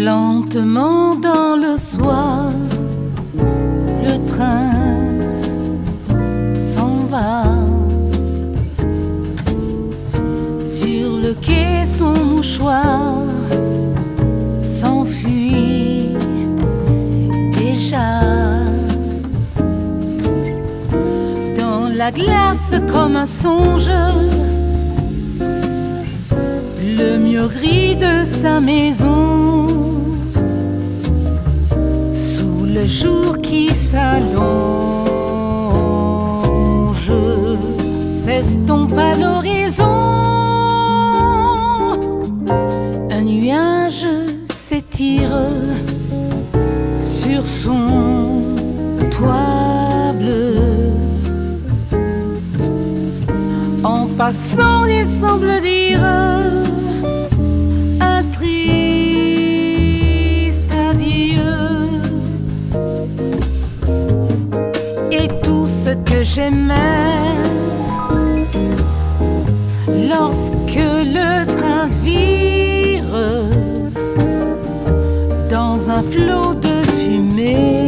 Lentement dans le soir, le train s'en va. Sur le quai, son mouchoir la glace comme un songe, le mur gris de sa maison. Sous le jour qui s'allonge, s'estompe à l'horizon. Un nuage s'étire sur son passant, il semble dire un triste adieu. Et tout ce que j'aimais lorsque le train vire dans un flot de fumée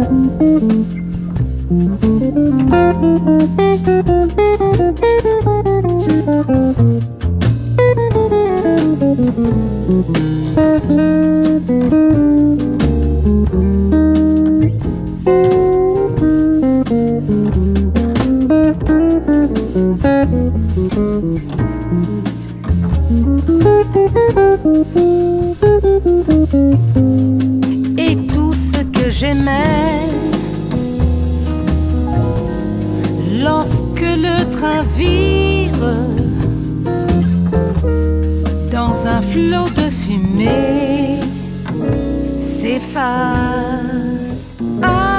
Et lorsque le train vire dans un flot de fumée s'efface. Ah.